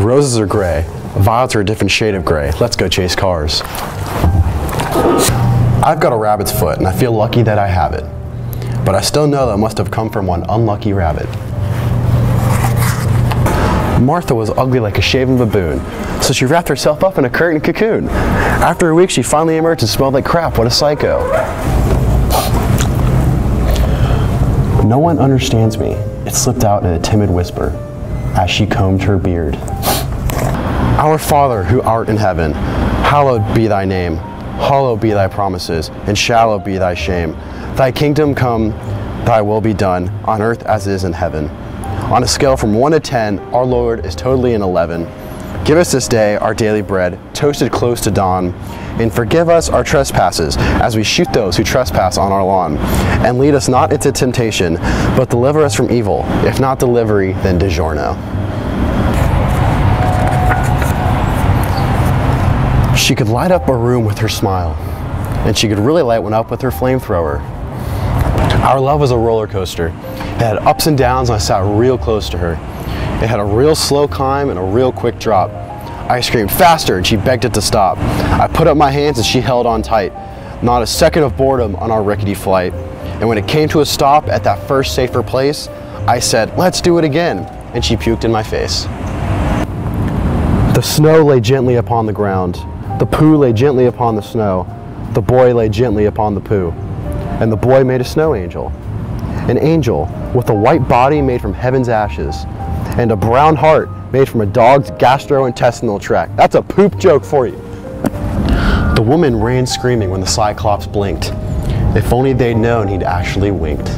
Roses are gray. Violets are a different shade of gray. Let's go chase cars. I've got a rabbit's foot and I feel lucky that I have it. But I still know that must have come from one unlucky rabbit. Martha was ugly like a shaven baboon, so she wrapped herself up in a curtain cocoon. After a week, she finally emerged and smelled like crap. What a psycho. No one understands me. It slipped out in a timid whisper as she combed her beard. Our Father who art in heaven, hallowed be thy name. Hallowed be thy promises, and shallow be thy shame. Thy kingdom come, thy will be done, on earth as it is in heaven. On a scale from 1 to 10, our Lord is totally an 11. Give us this day our daily bread, toasted close to dawn, and forgive us our trespasses as we shoot those who trespass on our lawn. And lead us not into temptation, but deliver us from evil. If not delivery, then DiGiorno. She could light up a room with her smile, and she could really light one up with her flamethrower. Our love was a roller coaster. It had ups and downs, and I sat real close to her. It had a real slow climb and a real quick drop. I screamed faster, and she begged it to stop. I put up my hands, and she held on tight. Not a second of boredom on our rickety flight. And when it came to a stop at that first safer place, I said, let's do it again, and she puked in my face. The snow lay gently upon the ground. The poo lay gently upon the snow. The boy lay gently upon the poo. And the boy made a snow angel. An angel with a white body made from heaven's ashes. And a brown heart made from a dog's gastrointestinal tract. That's a poop joke for you. The woman ran screaming when the Cyclops blinked. If only they'd known he'd actually winked.